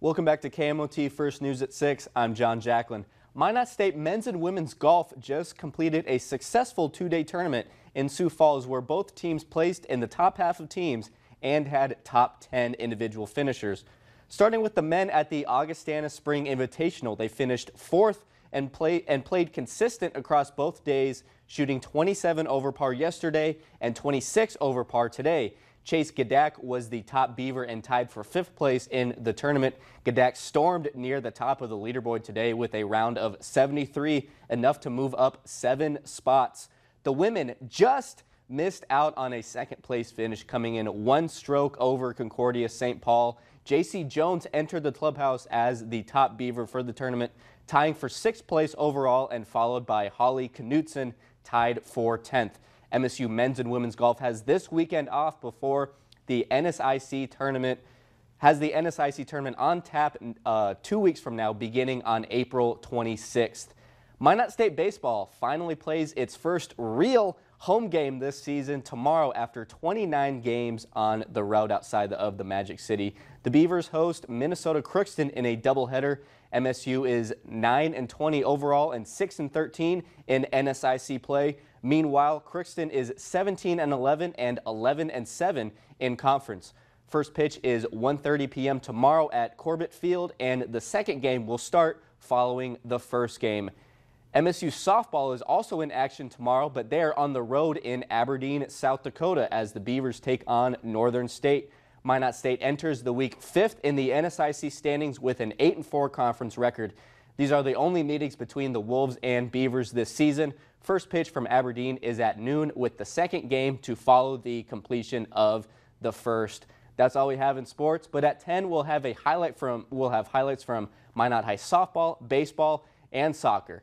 Welcome back to KMOT First News at 6. I'm John Jacklin. Minot State men's and women's golf just completed a successful two-day tournament in Sioux Falls where both teams placed in the top half of teams and had top 10 individual finishers. Starting with the men at the Augustana Spring Invitational, they finished fourth and, play, and played consistent across both days, shooting 27 over par yesterday and 26 over par today. Chase Gadak was the top Beaver and tied for fifth place in the tournament. Gadak stormed near the top of the leaderboard today with a round of 73, enough to move up seven spots. The women just missed out on a second place finish, coming in one stroke over Concordia St. Paul. J.C. Jones entered the clubhouse as the top Beaver for the tournament, tying for sixth place overall and followed by Holly Knutson, tied for 10th. MSU men's and women's golf has this weekend off before the NSIC tournament has the NSIC tournament on tap uh, two weeks from now, beginning on April 26th. Minot State Baseball finally plays its first real home game this season tomorrow after 29 games on the road outside of the Magic City. The Beavers host Minnesota Crookston in a doubleheader. MSU is 9 and 20 overall and 6 and 13 in NSIC play. Meanwhile, Crookston is 17 and 11 and 11 and 7 in conference. First pitch is 1:30 p.m. tomorrow at Corbett Field and the second game will start following the first game. MSU softball is also in action tomorrow, but they're on the road in Aberdeen, South Dakota as the Beavers take on Northern State. Minot State enters the week fifth in the NSIC standings with an 8-4 conference record. These are the only meetings between the Wolves and Beavers this season. First pitch from Aberdeen is at noon with the second game to follow the completion of the first. That's all we have in sports, but at 10 we'll have a highlight from we'll have highlights from Minot High softball, baseball, and soccer.